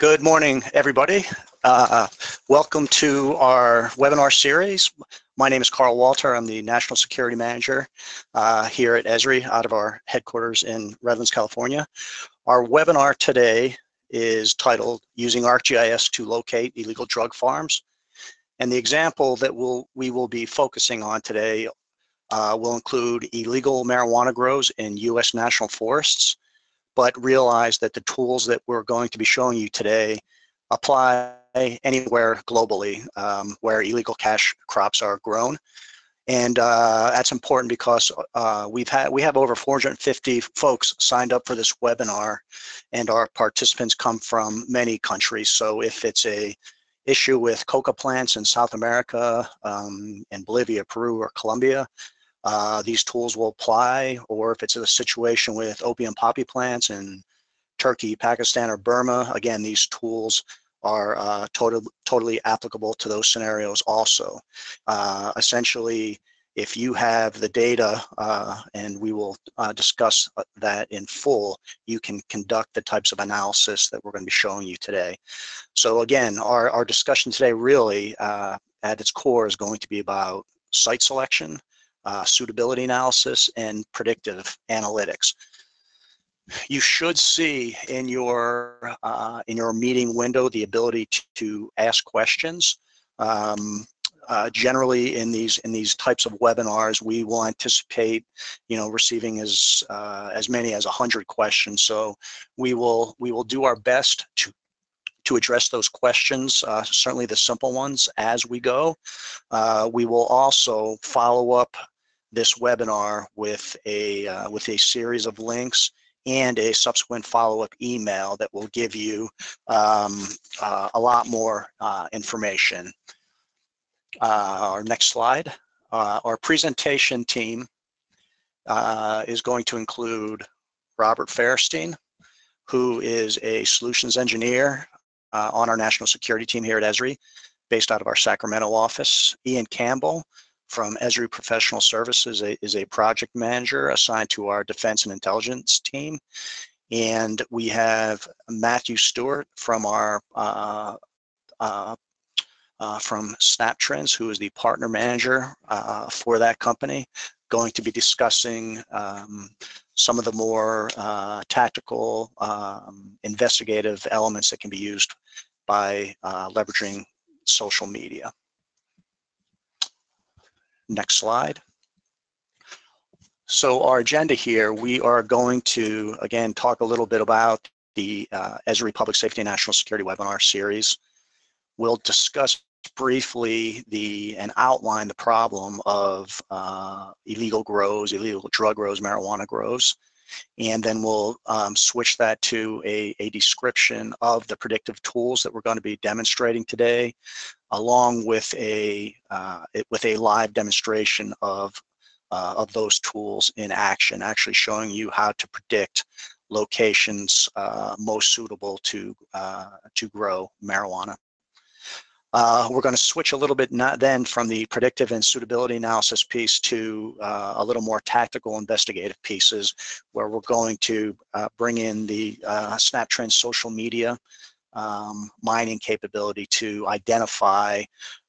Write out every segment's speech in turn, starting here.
Good morning, everybody. Uh, welcome to our webinar series. My name is Carl Walter. I'm the National Security Manager uh, here at Esri out of our headquarters in Redlands, California. Our webinar today is titled Using ArcGIS to Locate Illegal Drug Farms. And the example that we'll, we will be focusing on today uh, will include illegal marijuana grows in U.S. national forests but realize that the tools that we're going to be showing you today apply anywhere globally um, where illegal cash crops are grown. And uh, that's important because uh, we've had we have over 450 folks signed up for this webinar, and our participants come from many countries. So if it's a issue with coca plants in South America, um, in Bolivia, Peru, or Colombia, uh, these tools will apply, or if it's a situation with opium poppy plants in Turkey, Pakistan, or Burma, again, these tools are uh, total, totally applicable to those scenarios also. Uh, essentially, if you have the data, uh, and we will uh, discuss that in full, you can conduct the types of analysis that we're going to be showing you today. So again, our, our discussion today really at its core is going to be about site selection, uh, suitability analysis, and predictive analytics. You should see in your uh, in your meeting window the ability to, to ask questions. Um, uh, generally, in these in these types of webinars, we will anticipate, you know, receiving as uh, as many as hundred questions. So we will we will do our best to to address those questions, uh, certainly the simple ones as we go. Uh, we will also follow up this webinar with a, uh, with a series of links and a subsequent follow-up email that will give you um, uh, a lot more uh, information. Uh, our next slide. Our presentation team is going to include Robert Feuerstein, who is a solutions engineer on our national security team here at Esri, based out of our Sacramento office. Ian Campbell, from Esri Professional Services is a project manager assigned to our defense and intelligence team. And we have Matthew Stewart from our uh, uh, uh, from SnapTrends, who is the partner manager uh, for that company, going to be discussing um, some of the more uh, tactical um, investigative elements that can be used by uh, leveraging social media. Next slide. So our agenda here, we are going to, again, talk a little bit about the uh, Esri Public Safety and National Security webinar series. We'll discuss briefly the and outline the problem of uh, illegal grows, illegal drug grows, marijuana grows, and then we'll um, switch that to a, a description of the predictive tools that we're going to be demonstrating today, along with a uh, with a live demonstration of uh, of those tools in action, actually showing you how to predict locations uh, most suitable to uh, to grow marijuana. Uh, we're going to switch a little bit then from the predictive and suitability analysis piece to uh, a little more tactical investigative pieces where we're going to uh, bring in the uh, SnapTrends social media um, mining capability to identify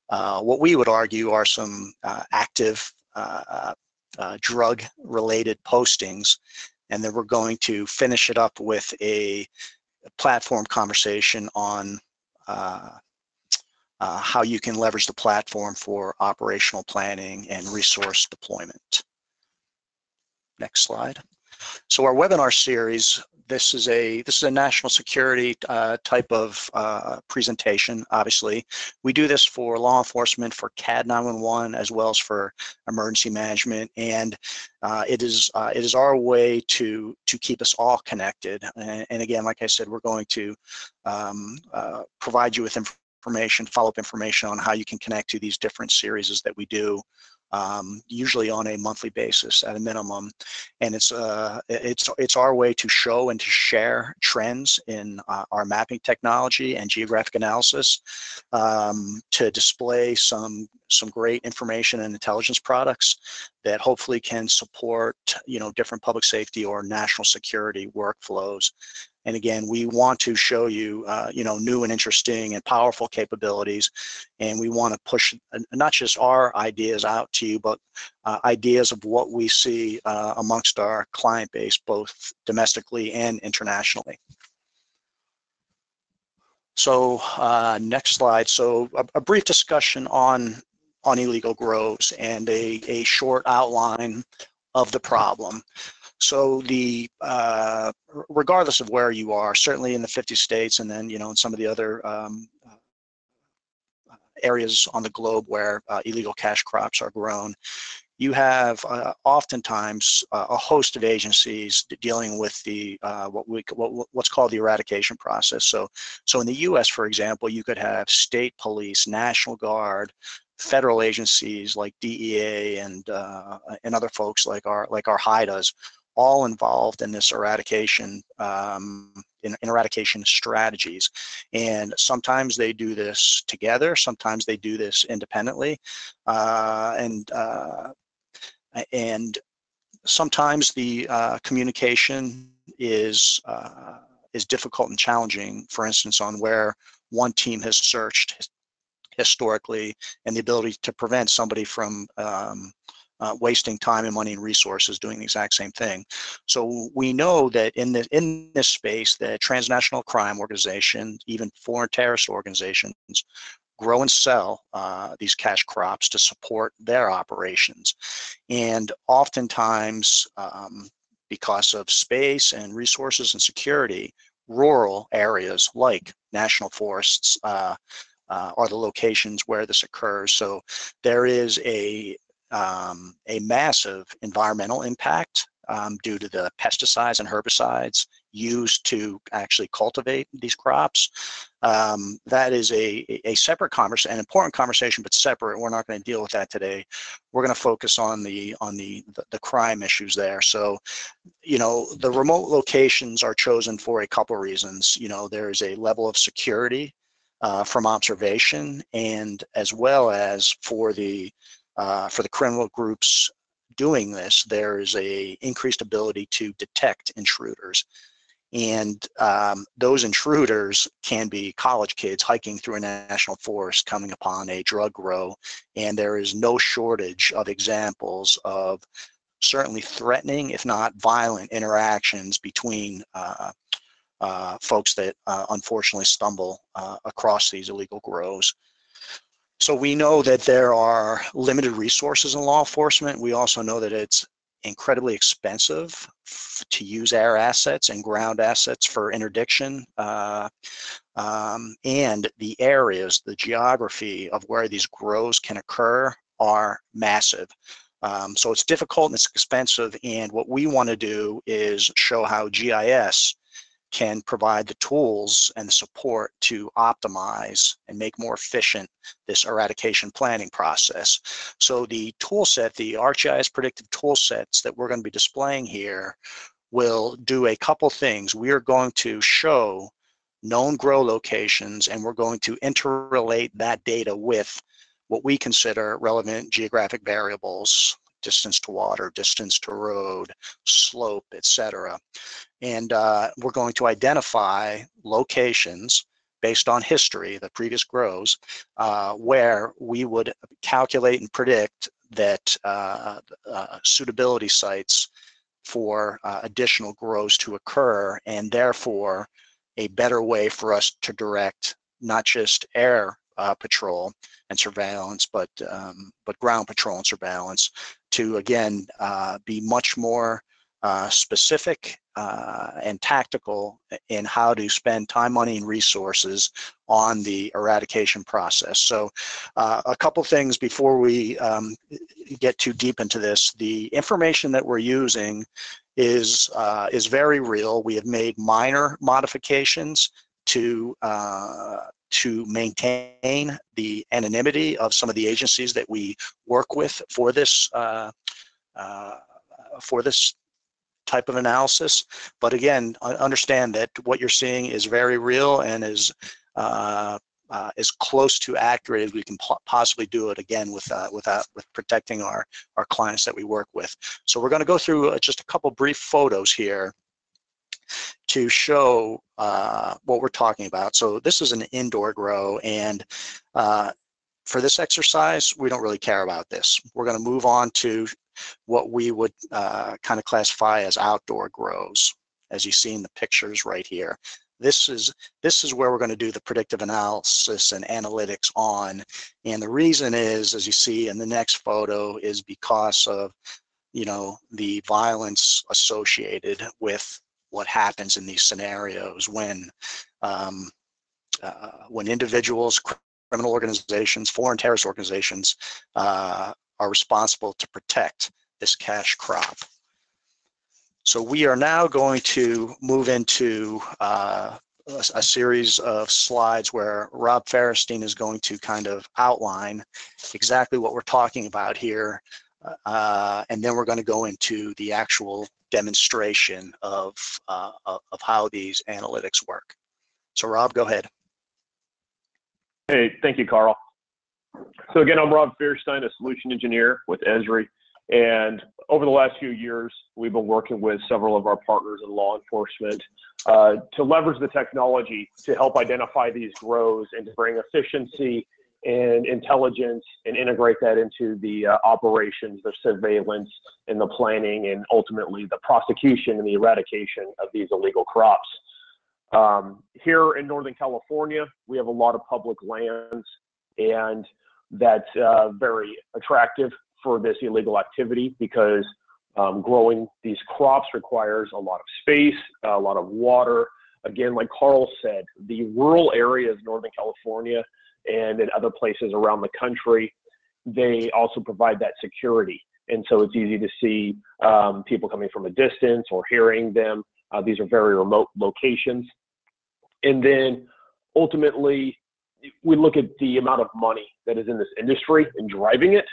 uh, what we would argue are some uh, active drug related postings. And then we're going to finish it up with a platform conversation on uh, how you can leverage the platform for operational planning and resource deployment. Next slide. So our webinar series, this is a this is a national security uh, type of uh, presentation. Obviously, we do this for law enforcement, for CAD 911, as well as for emergency management, and uh, it is uh, it is our way to to keep us all connected. And, and again, like I said, we're going to um, uh, provide you with information information, follow-up information on how you can connect to these different series that we do, um, usually on a monthly basis at a minimum. And it's uh, it's it's our way to show and to share trends in uh, our mapping technology and geographic analysis, um, to display some some great information and intelligence products that hopefully can support you know different public safety or national security workflows And again, we want to show you, uh, you know, new and interesting and powerful capabilities. And we want to push uh, not just our ideas out to you, but uh, ideas of what we see uh, amongst our client base, both domestically and internationally. So uh, next slide. So a, a, brief discussion on on illegal grows and a, a short outline of the problem. So the uh, regardless of where you are, certainly in the 50 states, and then you know in some of the other um, uh, areas on the globe where uh, illegal cash crops are grown, you have uh, oftentimes uh, a host of agencies dealing with the uh, what we what, what's called the eradication process. So, so in the U.S., for example, you could have state police, National Guard, federal agencies like DEA and and other folks like our like our HIDTAs all involved in this eradication um, in, in, eradication strategies. And sometimes they do this together sometimes they do this independently uh, and uh, and sometimes the uh, communication is uh, is difficult and challenging for instance on where one team has searched historically and the ability to prevent somebody from um, uh, wasting time and money and resources doing the exact same thing. So we know that in this in this space, that transnational crime organizations, even foreign terrorist organizations, grow and sell uh, these cash crops to support their operations, and oftentimes. Um, because of space and resources and security, rural areas like national forests uh, uh, are the locations where this occurs. So there is a um, a massive environmental impact um, due to the pesticides and herbicides used to actually cultivate these crops. Um, that is a, a separate conversation, an important conversation, but separate. We're not going to deal with that today. We're going to focus on the on the, the, the crime issues there. So, you know, the remote locations are chosen for a couple reasons. You know, there is a level of security uh, from observation, and as well as for the uh, for the criminal groups doing this, there is a increased ability to detect intruders. And um, those intruders can be college kids hiking through a national forest coming upon a drug grow. And there is no shortage of examples of certainly threatening, if not violent, interactions between uh, uh, folks that uh, unfortunately stumble uh, across these illegal grows. So we know that there are limited resources in law enforcement. We also know that it's incredibly expensive to use air assets and ground assets for interdiction. Uh, um, and the areas, the geography of where these grows can occur are massive. Um, so it's difficult and it's expensive. And what we want to do is show how GIS can provide the tools and the support to optimize and make more efficient this eradication planning process. So the tool set, the ArcGIS predictive tool sets that we're going to be displaying here will do a couple things. We are going to show known grow locations and we're going to interrelate that data with what we consider relevant geographic variables distance to water, distance to road, slope, etc. And uh, we're going to identify locations based on history, the previous grows, uh, where we would calculate and predict that uh, uh suitability sites for uh, additional grows to occur, and therefore a better way for us to direct not just air uh, patrol and surveillance, but um, but ground patrol and surveillance to again uh, be much more uh, specific uh, and tactical in how to spend time, money, and resources on the eradication process. So, uh, a couple things before we um, get too deep into this. The information that we're using is uh, is very real. We have made minor modifications to uh, to maintain the anonymity of some of the agencies that we work with for this uh, uh, for this type of analysis. But again, understand that what you're seeing is very real and is uh, uh, as close to accurate as we can possibly do it again with uh, with, uh, with protecting our our clients that we work with. So we're going to go through uh, just a couple brief photos here to show uh, what we're talking about. So this is an indoor grow and uh, for this exercise, we don't really care about this. We're gonna move on to what we would uh, kind of classify as outdoor grows, as you see in the pictures right here. This is, this is where we're going to do the predictive analysis and analytics on. And the reason is, as you see in the next photo, is because of, you know, the violence associated with what happens in these scenarios when um, uh, when individuals, criminal organizations, foreign terrorist organizations uh, are responsible to protect this cash crop. So we are now going to move into uh, a, a, series of slides where Rob Feuerstein is going to kind of outline exactly what we're talking about here. Uh, and then we're going to go into the actual demonstration of, uh, of how these analytics work. So Rob, go ahead. Hey, thank you, Carl. So again, I'm Rob Feuerstein, a solution engineer with Esri. And over the last few years, we've been working with several of our partners in law enforcement uh, to leverage the technology to help identify these grows and to bring efficiency and intelligence and integrate that into the uh, operations, the surveillance, and the planning, and ultimately the prosecution and the eradication of these illegal crops. Um, here in Northern California, we have a lot of public lands, and that's uh, very attractive for this illegal activity because um, growing these crops requires a lot of space, a lot of water. Again, like Carl said, the rural areas, of Northern California, and in other places around the country, they also provide that security. And so it's easy to see um, people coming from a distance or hearing them. Uh, these are very remote locations. And then ultimately, we look at the amount of money that is in this industry and driving it.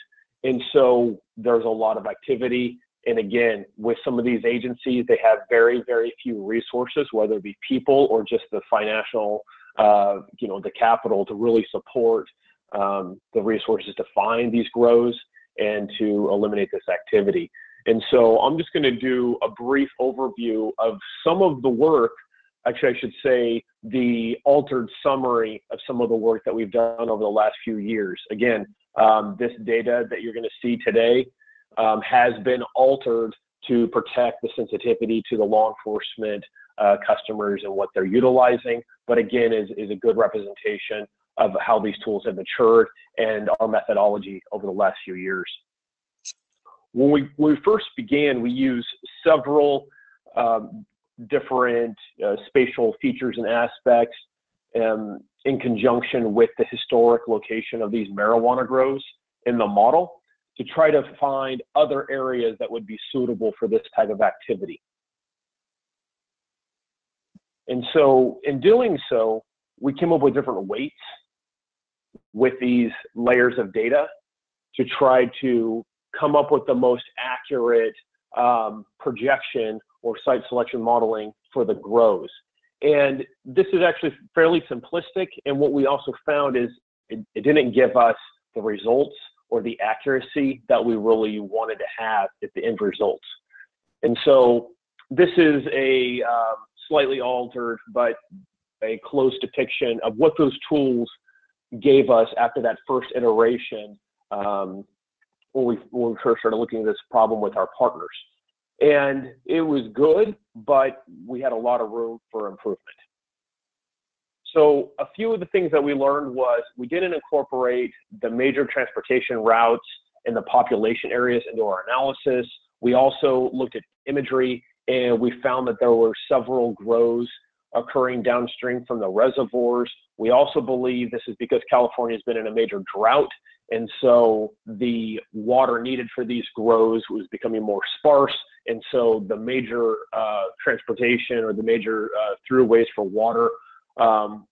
And so there's a lot of activity. And again, with some of these agencies, they have very, very few resources, whether it be people or just the financial, uh, you know, the capital to really support um, the resources to find these grows and to eliminate this activity. And so I'm just going to do a brief overview of some of the work actually, I should say the altered summary of some of the work that we've done over the last few years. Again, um, this data that you're going to see today um, has been altered to protect the sensitivity to the law enforcement uh, customers and what they're utilizing, but again, is, is a good representation of how these tools have matured and our methodology over the last few years. When we, when we first began, we used several um, different uh, spatial features and aspects um, in conjunction with the historic location of these marijuana grows in the model to try to find other areas that would be suitable for this type of activity. And so in doing so, we came up with different weights with these layers of data to try to come up with the most accurate um, projection or site selection modeling for the grows. And this is actually fairly simplistic. And what we also found is it, it didn't give us the results or the accuracy that we really wanted to have at the end results. And so this is a um, slightly altered, but a close depiction of what those tools gave us after that first iteration um, when, we, when we first started looking at this problem with our partners and it was good, but we had a lot of room for improvement. So a few of the things that we learned was we didn't incorporate the major transportation routes and the population areas into our analysis. We also looked at imagery and we found that there were several grows occurring downstream from the reservoirs. We also believe this is because California has been in a major drought and so the water needed for these grows was becoming more sparse. And so the major uh, transportation or the major uh, throughways for water, um,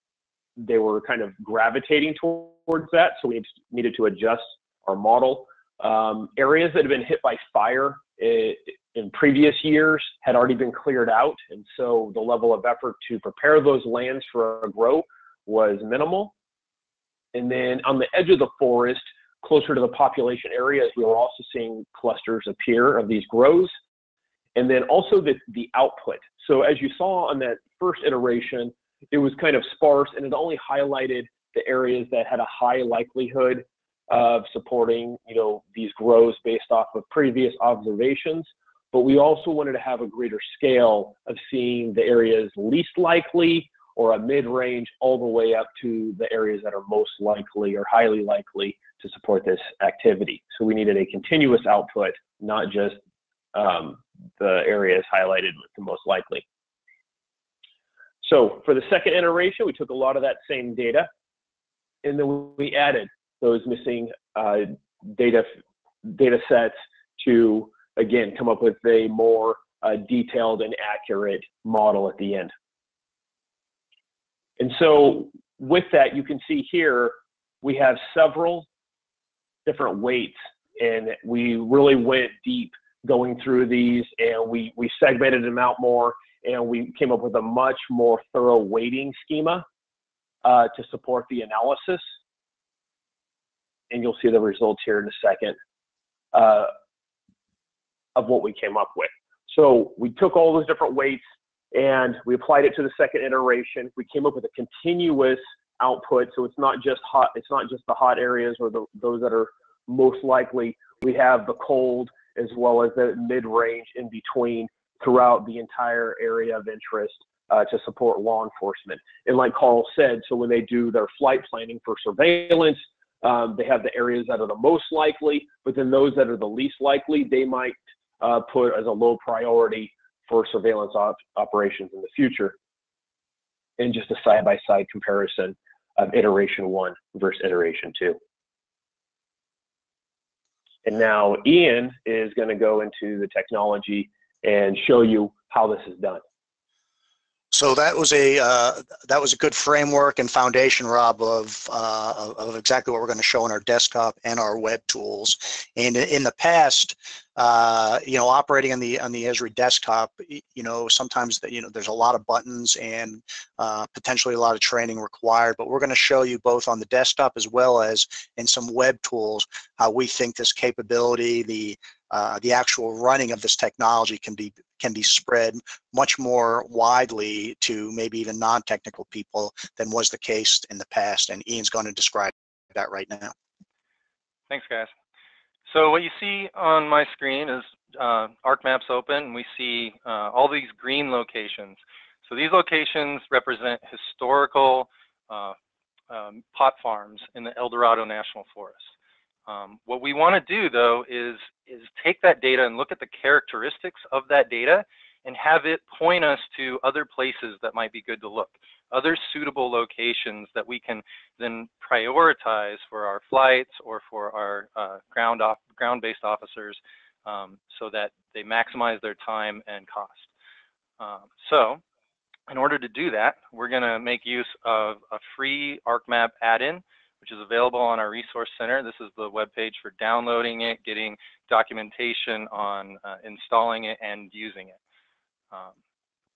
they were kind of gravitating towards that. So we needed to adjust our model. Um, areas that had been hit by fire eh, in previous years had already been cleared out. And so the level of effort to prepare those lands for a grow was minimal. And then on the edge of the forest, closer to the population areas, we were also seeing clusters appear of these grows. And then also the, the output. So as you saw on that first iteration, it was kind of sparse and it only highlighted the areas that had a high likelihood of supporting, you know, these grows based off of previous observations. But we also wanted to have a greater scale of seeing the areas least likely or a mid-range all the way up to the areas that are most likely or highly likely to support this activity. So we needed a continuous output, not just um, the areas highlighted with the most likely. So for the second iteration, we took a lot of that same data, and then we added those missing uh, data data sets to again come up with a more uh, detailed and accurate model at the end. And so with that, you can see here we have several different weights, and we really went deep going through these, and we we segmented them out more, and we came up with a much more thorough weighting schema uh, to support the analysis and you'll see the results here in a second uh, of what we came up with. So we took all those different weights and we applied it to the second iteration. We came up with a continuous output. So it's not just hot, it's not just the hot areas or the, those that are most likely. We have the cold as well as the mid-range in between throughout the entire area of interest uh, to support law enforcement. And like Carl said, so when they do their flight planning for surveillance, um, they have the areas that are the most likely, but then those that are the least likely, they might uh, put as a low priority for surveillance op operations in the future. And just a side-by-side -side comparison of iteration one versus iteration two. And now Ian is going to go into the technology and show you how this is done. So that was a uh, that was a good framework and foundation, Rob, of uh, of exactly what we're going to show on our desktop and our web tools. And in the past, uh, you know, operating on the on the Esri desktop, you know, sometimes that you know there's a lot of buttons and uh, potentially a lot of training required. But we're going to show you both on the desktop as well as in some web tools how we think this capability, the uh, the actual running of this technology can be can be spread much more widely to maybe even non-technical people than was the case in the past. And Ian's going to describe that right now. Thanks, guys. So what you see on my screen is uh, ArcMap's open, and we see uh, all these green locations. So these locations represent historical uh, um, pot farms in the Eldorado National Forest. Um, what we want to do though is, is take that data and look at the characteristics of that data and have it point us to other places that might be good to look, other suitable locations that we can then prioritize for our flights or for our uh, ground off, ground-based officers um, so that they maximize their time and cost. Um, so in order to do that, we're going to make use of a free ArcMap add-in which is available on our resource center. This is the web page for downloading it, getting documentation on uh, installing it and using it. Um,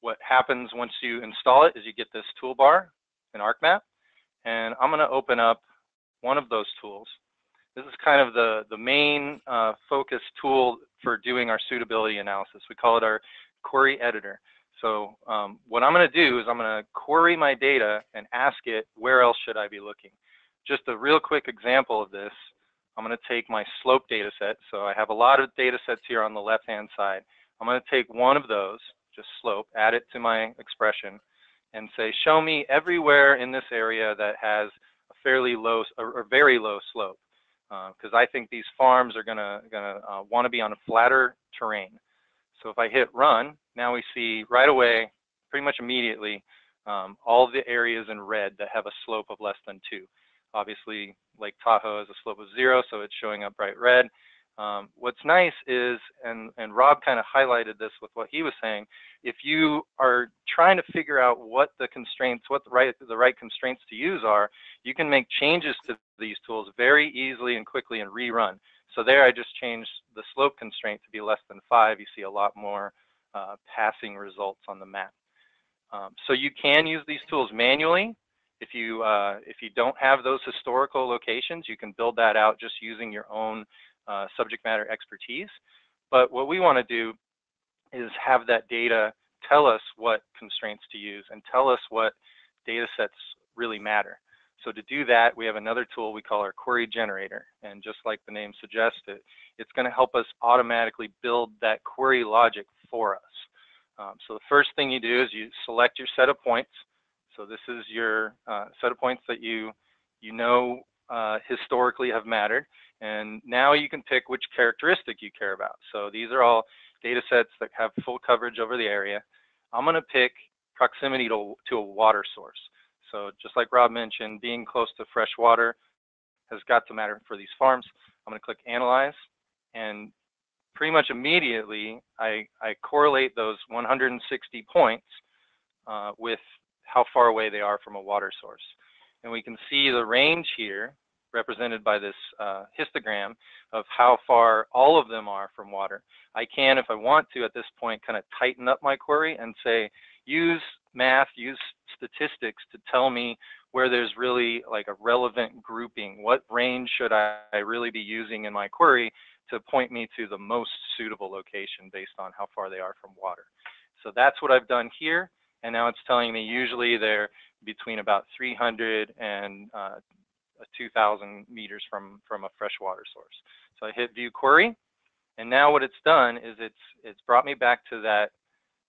what happens once you install it is you get this toolbar in ArcMap, and I'm going to open up one of those tools. This is kind of the, the main uh, focus tool for doing our suitability analysis. We call it our query editor. So um, what I'm going to do is I'm going to query my data and ask it where else should I be looking. Just a real quick example of this, I'm going to take my slope data set. So I have a lot of data sets here on the left-hand side. I'm going to take one of those, just slope, add it to my expression, and say, show me everywhere in this area that has a fairly low or, very low slope. Because uh, I think these farms are going to uh, want to be on a flatter terrain. So if I hit run, now we see right away, pretty much immediately, um, all the areas in red that have a slope of less than two. Obviously, Lake Tahoe has a slope of zero, so it's showing up bright red. Um, what's nice is, and, and Rob kind of highlighted this with what he was saying, if you are trying to figure out what the constraints, what the right, the right constraints to use are, you can make changes to these tools very easily and quickly and rerun. So there I just changed the slope constraint to be less than five. You see a lot more uh, passing results on the map. Um, so you can use these tools manually. If you, uh, if you don't have those historical locations, you can build that out just using your own uh, subject matter expertise. But what we want to do is have that data tell us what constraints to use and tell us what data sets really matter. So to do that, we have another tool we call our query generator. And just like the name suggests, it, it's going to help us automatically build that query logic for us. Um, so the first thing you do is you select your set of points. So this is your uh, set of points that you, you know uh, historically have mattered. And now you can pick which characteristic you care about. So these are all data sets that have full coverage over the area. I'm going to pick proximity to, to a water source. So just like Rob mentioned, being close to fresh water has got to matter for these farms. I'm going to click Analyze, and pretty much immediately, I, I correlate those 160 points uh, with how far away they are from a water source. And we can see the range here represented by this uh, histogram of how far all of them are from water. I can, if I want to, at this point, kind of tighten up my query and say, use math, use statistics to tell me where there's really like a relevant grouping. What range should I really be using in my query to point me to the most suitable location based on how far they are from water. So that's what I've done here. And now it's telling me usually they're between about 300 and uh, 2,000 meters from, from a freshwater source. So I hit view query. And now what it's done is it's, it's brought me back to that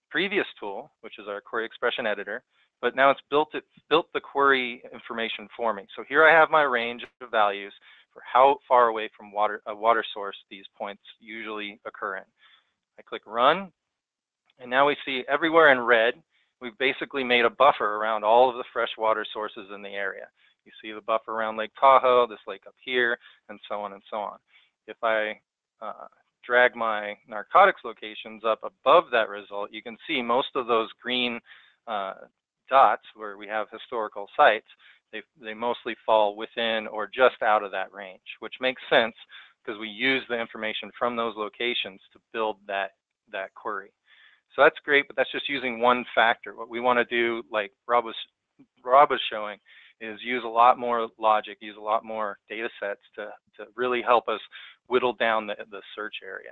previous tool, which is our query expression editor, but now it's built it built the query information for me. So here I have my range of values for how far away from water a water source these points usually occur in. I click run, and now we see everywhere in red, we've basically made a buffer around all of the freshwater sources in the area. You see the buffer around Lake Tahoe, this lake up here, and so on and so on. If I uh, drag my narcotics locations up above that result, you can see most of those green uh, dots where we have historical sites, they, they mostly fall within or just out of that range, which makes sense because we use the information from those locations to build that, that query. So that's great, but that's just using one factor. What we want to do, like Rob was, Rob was showing, is use a lot more logic, use a lot more data sets to, to really help us whittle down the, the search area.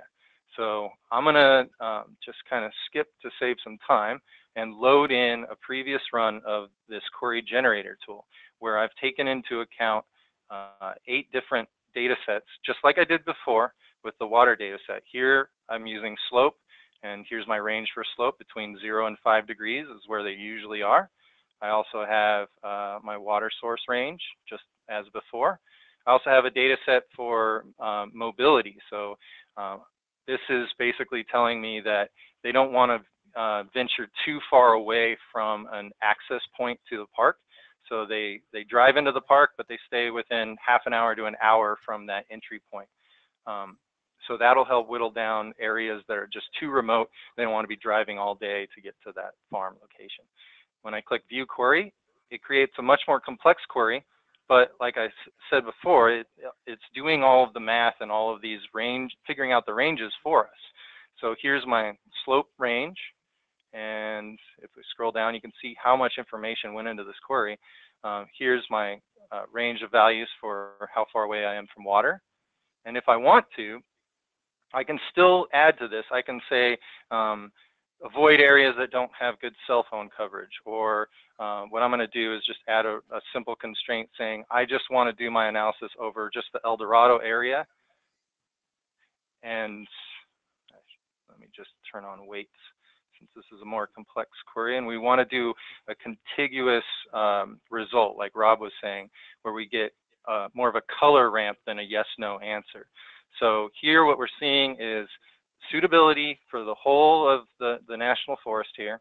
So I'm going to um, just kind of skip to save some time and load in a previous run of this query generator tool where I've taken into account uh, eight different data sets, just like I did before with the water data set. Here I'm using slope, and here's my range for slope between 0 and 5 degrees is where they usually are. I also have uh, my water source range, just as before. I also have a data set for um, mobility. So uh, this is basically telling me that they don't want to uh, venture too far away from an access point to the park. So they, they drive into the park, but they stay within half an hour to an hour from that entry point. Um, so that'll help whittle down areas that are just too remote. They don't want to be driving all day to get to that farm location. When I click View Query, it creates a much more complex query but like I said before, it, it's doing all of the math and all of these range, figuring out the ranges for us. So here's my slope range. And if we scroll down, you can see how much information went into this query. Uh, here's my uh, range of values for how far away I am from water. And if I want to, I can still add to this. I can say, um, avoid areas that don't have good cell phone coverage. Or uh, what I'm going to do is just add a, a, simple constraint saying, I just want to do my analysis over just the El Dorado area. And let me just turn on weights since this is a more complex query. And we want to do a contiguous um, result, like Rob was saying, where we get uh, more of a color ramp than a yes-no answer. So here what we're seeing is suitability for the whole of the, the national forest here,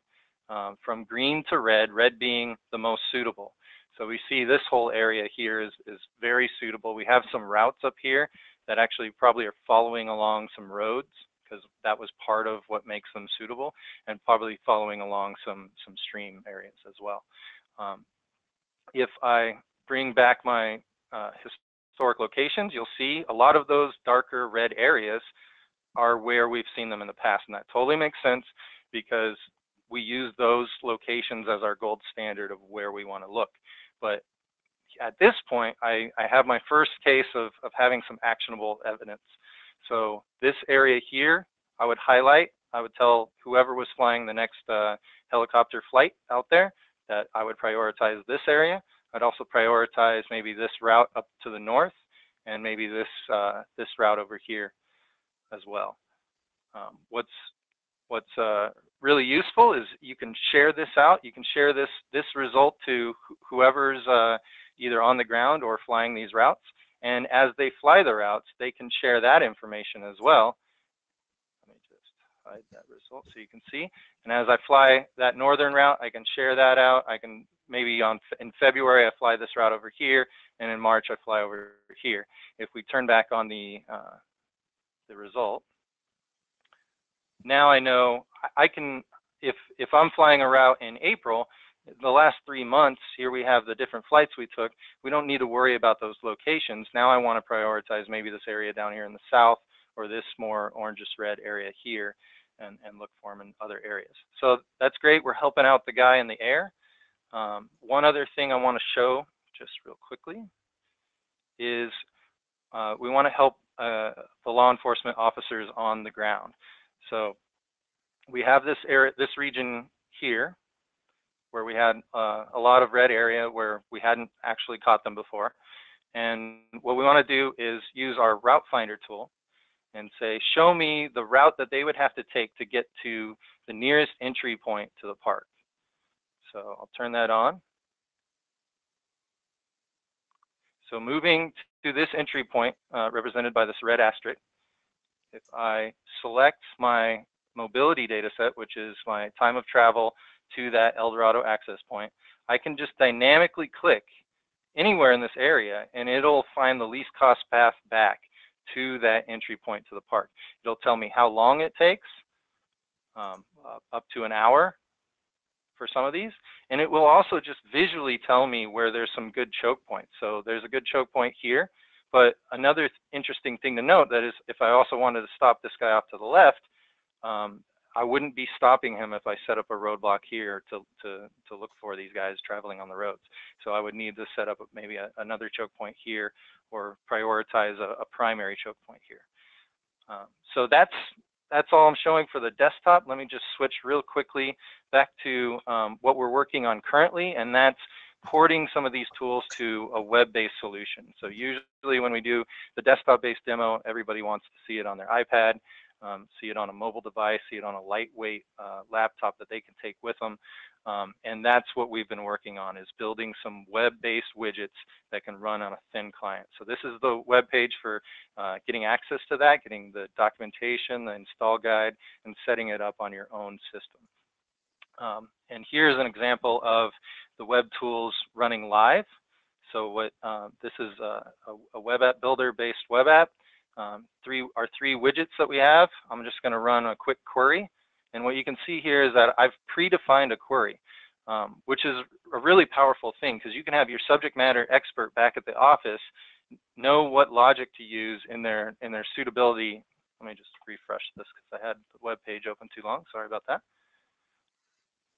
um, from green to red, red being the most suitable. So we see this whole area here is, is very suitable. We have some routes up here that actually probably are following along some roads because that was part of what makes them suitable and probably following along some, some stream areas as well. Um, if I bring back my uh, historic locations, you'll see a lot of those darker red areas are where we've seen them in the past. And that totally makes sense because we use those locations as our gold standard of where we want to look. But at this point, I, I have my first case of, of having some actionable evidence. So this area here, I would highlight I would tell whoever was flying the next uh, helicopter flight out there that I would prioritize this area. I'd also prioritize maybe this route up to the north and maybe this uh, this route over here as well. Um, what's what's uh, really useful is you can share this out. You can share this this result to wh whoever's uh, either on the ground or flying these routes. And as they fly the routes, they can share that information as well. That result so you can see. And as I fly that northern route, I can share that out. I can maybe on in February I fly this route over here, and in March I fly over here. If we turn back on the uh, the result, now I know I can if if I'm flying a route in April, the last three months here we have the different flights we took. We don't need to worry about those locations. Now I want to prioritize maybe this area down here in the south or this more orangish red area here and, and look for them in other areas. So that's great. We're helping out the guy in the air. Um, one other thing I want to show just real quickly is uh, we want to help uh, the law enforcement officers on the ground. So we have this area, this region here, where we had uh, a lot of red area where we hadn't actually caught them before. And what we want to do is use our route finder tool and say, show me the route that they would have to take to get to the nearest entry point to the park. So I'll turn that on. So moving to this entry point uh, represented by this red asterisk, if I select my mobility data set, which is my time of travel to that El Dorado access point, I can just dynamically click anywhere in this area and it'll find the least cost path back to that entry point to the park. It'll tell me how long it takes, um, up to an hour for some of these. And it will also just visually tell me where there's some good choke points. So there's a good choke point here. But another th interesting thing to note that is if I also wanted to stop this guy off to the left, um, I wouldn't be stopping him if I set up a roadblock here to, to, to look for these guys traveling on the roads. So I would need to set up maybe a, another choke point here or prioritize a, a primary choke point here. Um, so that's that's all I'm showing for the desktop. Let me just switch real quickly back to um, what we're working on currently, and that's porting some of these tools to a web-based solution. So usually when we do the desktop-based demo, everybody wants to see it on their iPad, um, see it on a mobile device, see it on a lightweight uh, laptop that they can take with them. Um, and that's what we've been working on is building some web-based widgets that can run on a thin client. So this is the web page for uh, getting access to that, getting the documentation, the install guide, and setting it up on your own system. Um, and here's an example of the web tools running live. So what uh, this is a, a, web app builder based web app. Um, three our three widgets that we have. I'm just going to run a quick query and what you can see here is that I've predefined a query, um, which is a really powerful thing because you can have your subject matter expert back at the office know what logic to use in their in their suitability. Let me just refresh this because I had the web page open too long. Sorry about that.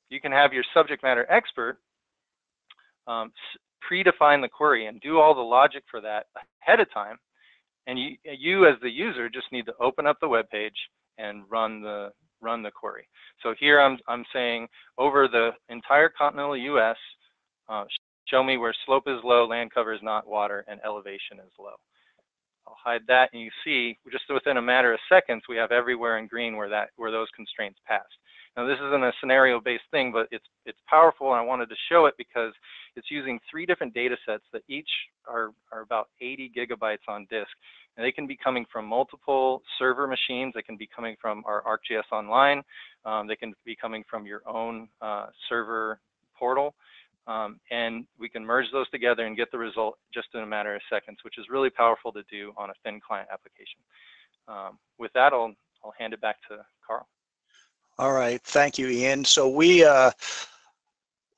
You can have your subject matter expert um, predefine the query and do all the logic for that ahead of time. And you, you as the user just need to open up the web page and run the run the query. So here I'm, I'm saying over the entire continental US, uh, show me where slope is low, land cover is not water, and elevation is low. I'll hide that, and you see, just within a matter of seconds, we have everywhere in green where that where those constraints passed. Now this isn't a scenario-based thing, but it's it's powerful, and I wanted to show it because it's using three different data sets that each are are about 80 gigabytes on disk, and they can be coming from multiple server machines. They can be coming from our ArcGIS Online. Um, they can be coming from your own uh, server portal. Um, and we can merge those together and get the result just in a matter of seconds, which is really powerful to do on a thin client application. Um, with that, I'll, I'll hand it back to Carl. All right, thank you, Ian. So we, uh,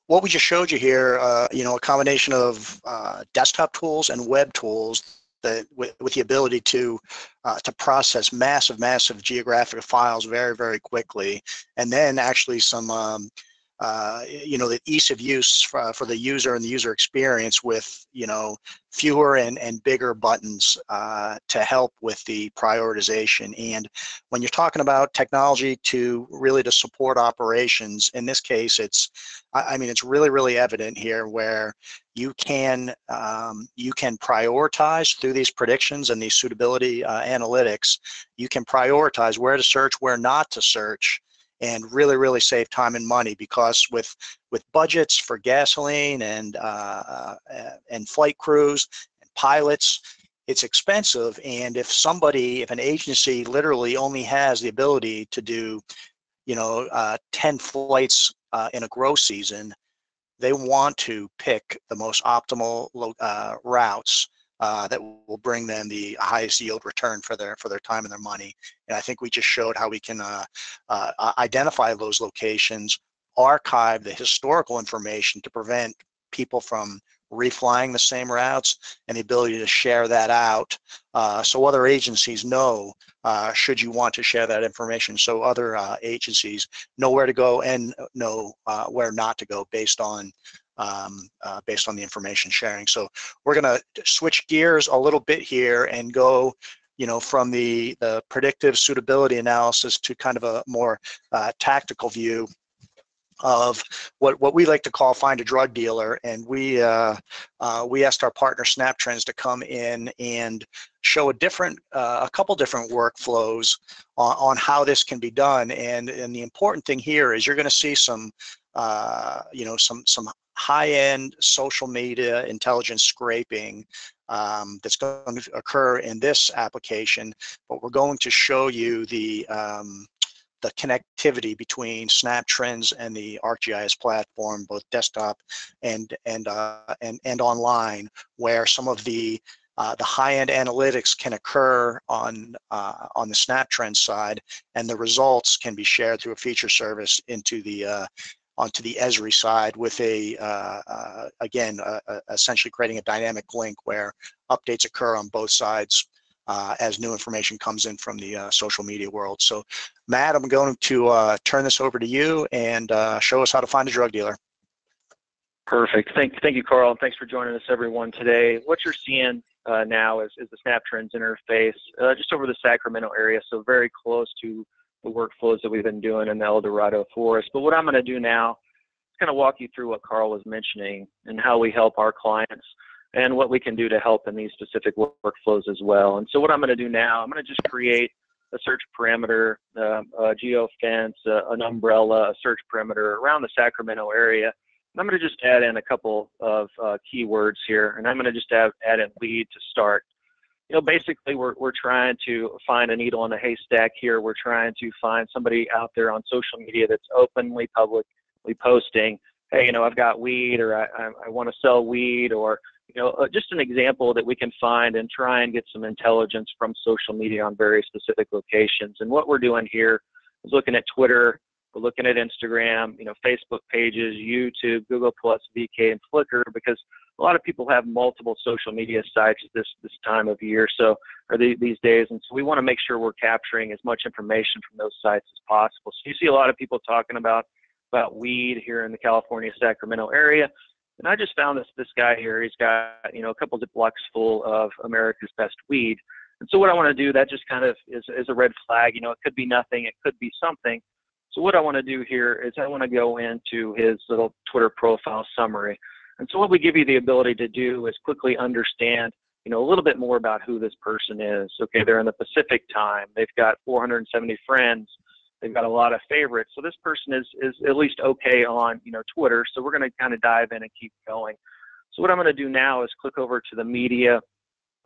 what we just showed you here, uh, you know, a combination of uh, desktop tools and web tools that with, with the ability to uh, to process massive, massive geographic files very, very quickly, and then actually some um, uh, you know, the ease of use for, for, the user and the user experience with, you know, fewer and, and bigger buttons uh, to help with the prioritization. And when you're talking about technology to really to support operations, in this case, it's, I, I mean, it's really, really evident here where you can um, you can prioritize through these predictions and these suitability uh, analytics. You can prioritize where to search, where not to search, and really, really save time and money because with with budgets for gasoline and uh, uh, and flight crews and pilots, it's expensive. And if somebody, if an agency literally only has the ability to do, you know, uh, 10 flights uh, in a grow season, they want to pick the most optimal uh, routes uh, that will bring them the highest yield return for their for their time and their money. And I think we just showed how we can uh, uh, identify those locations, archive the historical information to prevent people from reflying the same routes and the ability to share that out uh, so other agencies know uh, should you want to share that information so other uh, agencies know where to go and know where not to go based on um, uh, based on the information sharing. So we're going to switch gears a little bit here and go you know, from the, the predictive suitability analysis to kind of a more uh, tactical view of what, what we like to call find a drug dealer. And we, uh, uh, we asked our partner SnapTrends to come in and show a different, uh, a couple different workflows on, on how this can be done. And, and the important thing here is you're going to see some, uh, you know, some, some high-end social media intelligence scraping um, that's going to occur in this application, but we're going to show you the um, the connectivity between SnapTrends and the ArcGIS platform, both desktop and and uh, and and online, where some of the uh, the high-end analytics can occur on uh, on the SnapTrends side, and the results can be shared through a feature service into the uh, onto the Esri side with a, uh, uh, again, uh, uh, essentially creating a dynamic link where updates occur on both sides uh, as new information comes in from the uh, social media world. So Matt, I'm going to turn this over to you and show us how to find a drug dealer. Perfect. Thank, thank you, Carl. Thanks for joining us, everyone, today. What you're seeing now is, is the SnapTrends interface just over the Sacramento area, so very close to the workflows that we've been doing in the Eldorado forest. But what I'm going to do now is kind of walk you through what Carl was mentioning and how we help our clients and what we can do to help in these specific workflows as well. And so what I'm going to do now, I'm going to just create a search parameter, uh, a geofence, uh, an umbrella, a search perimeter around the Sacramento area. And I'm going to just add in a couple of uh, keywords here, and I'm going to just add, add in lead to start you know, basically we're, we're trying to find a needle in a haystack here. We're trying to find somebody out there on social media that's openly, publicly posting, hey, you know, I've got weed or I, I, I want to sell weed or, you know, uh, just an example that we can find and try and get some intelligence from social media on very specific locations. And what we're doing here is looking at Twitter, we're looking at Instagram, you know, Facebook pages, YouTube, Google Plus, VK, and Flickr because a lot of people have multiple social media sites this this time of year, so or the, these days, and so we want to make sure we're capturing as much information from those sites as possible. So you see a lot of people talking about about weed here in the California Sacramento area, and I just found this this guy here. He's got you know a couple of blocks full of America's best weed. And so what I want to do, that just kind of is, is a red flag. You know, it could be nothing, it could be something. So what I want to do here is I want to go into his little Twitter profile summary. And so what we give you the ability to do is quickly understand, you know, a little bit more about who this person is. Okay, they're in the Pacific time. They've got 470 friends. They've got a lot of favorites. So this person is is at least okay on, you know, Twitter. So we're going to kind of dive in and keep going. So what I'm going to do now is click over to the media,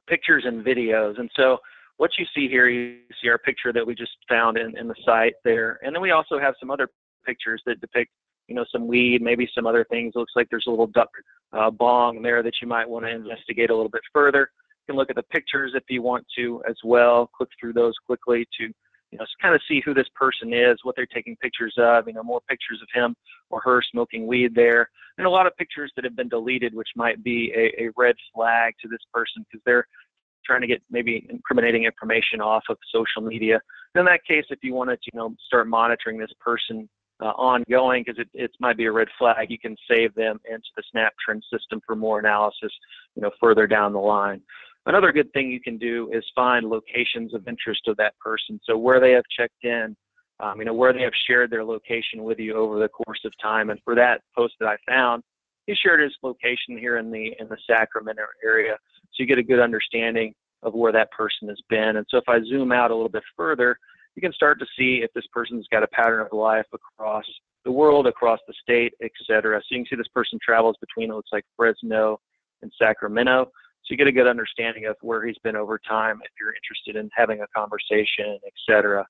pictures and videos. And so what you see here, you see our picture that we just found in, in the site there. And then we also have some other pictures that depict you know, some weed, maybe some other things. Looks like there's a little duck uh, bong there that you might want to investigate a little bit further. You can look at the pictures if you want to as well. Click through those quickly to, you know, kind of see who this person is, what they're taking pictures of. You know, more pictures of him or her smoking weed there, and a lot of pictures that have been deleted, which might be a, a red flag to this person because they're trying to get maybe incriminating information off of social media. In that case, if you wanted to, you know, start monitoring this person uh, ongoing because it, it might be a red flag, you can save them into the snap trend system for more analysis, you know, further down the line. Another good thing you can do is find locations of interest of that person. So where they have checked in, um, you know, where they have shared their location with you over the course of time. And for that post that I found, he shared his location here in the in the Sacramento area, so you get a good understanding of where that person has been. And so if I zoom out a little bit further, you can start to see if this person's got a pattern of life across the world, across the state, etc. So you can see this person travels between it looks like Fresno and Sacramento. So you get a good understanding of where he's been over time if you're interested in having a conversation, etc.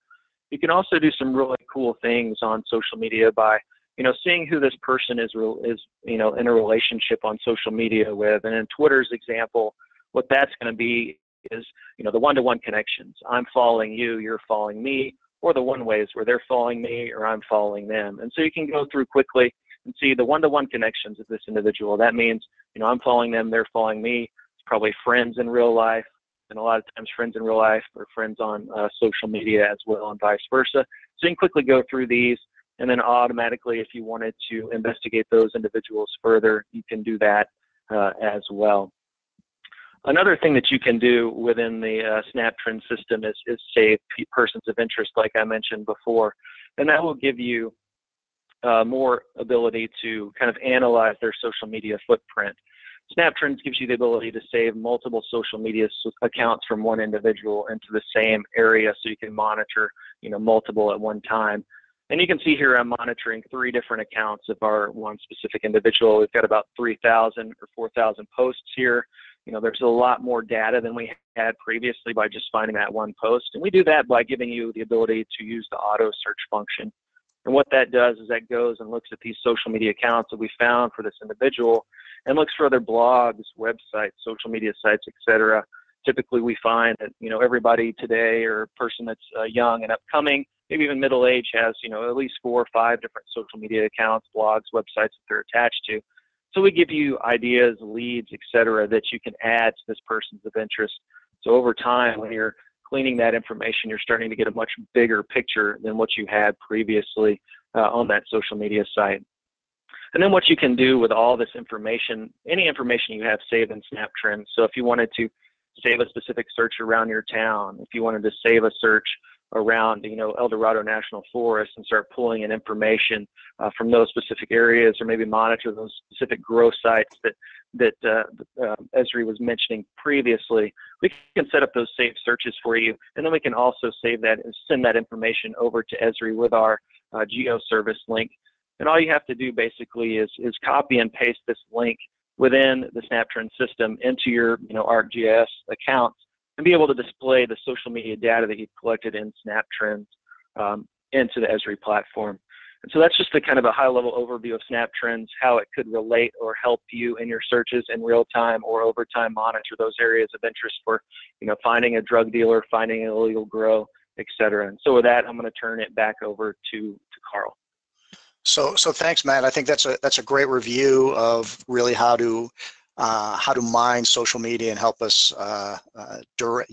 You can also do some really cool things on social media by you know, seeing who this person is is you know in a relationship on social media with, and in Twitter's example, what that's going to be is you know the one-to-one connections. I'm following you, you're following me, or the one ways where they're following me or I'm following them. And so you can go through quickly and see the one-to-one connections of this individual. That means you know I'm following them, they're following me. It's probably friends in real life, and a lot of times friends in real life or friends on uh, social media as well, and vice versa. So you can quickly go through these and then automatically, if you wanted to investigate those individuals further, you can do that uh, as well. Another thing that you can do within the uh, SnapTrend system is, is save persons of interest, like I mentioned before. And that will give you uh, more ability to kind of analyze their social media footprint. SnapTrends gives you the ability to save multiple social media accounts from one individual into the same area so you can monitor, you know, multiple at one time. And you can see here I'm monitoring three different accounts of our one specific individual. We've got about 3,000 or 4,000 posts here. You know, there's a lot more data than we had previously by just finding that one post. And we do that by giving you the ability to use the auto search function. And what that does is that goes and looks at these social media accounts that we found for this individual and looks for other blogs, websites, social media sites, etc. Typically, we find that you know everybody today or a person that's uh, young and upcoming maybe even middle age has you know at least four or five different social media accounts, blogs, websites that they're attached to. So we give you ideas, leads, etc., that you can add to this person's of interest. So over time, when you're cleaning that information, you're starting to get a much bigger picture than what you had previously uh, on that social media site. And then what you can do with all this information, any information you have saved in SnapTrends. So if you wanted to save a specific search around your town, if you wanted to save a search around you know Eldorado National Forest and start pulling in information uh, from those specific areas, or maybe monitor those specific growth sites that that uh, uh, Esri was mentioning previously. We can set up those saved searches for you, and then we can also save that and send that information over to Esri with our uh, geo service link. And all you have to do basically is is copy and paste this link within the SnapTrend system into your you know ArcGIS accounts and be able to display the social media data that you've collected in SnapTrends um, into the Esri platform. And so that's just a kind of a high level overview of Snap Trends, how it could relate or help you in your searches in real time or over time monitor those areas of interest for, you know, finding a drug dealer, finding an illegal grow, et cetera. And so with that, I'm going to turn it back over to, to Carl. So, so thanks, Matt. I think that's a that's a great review of really how to how to mine social media and help us uh, uh,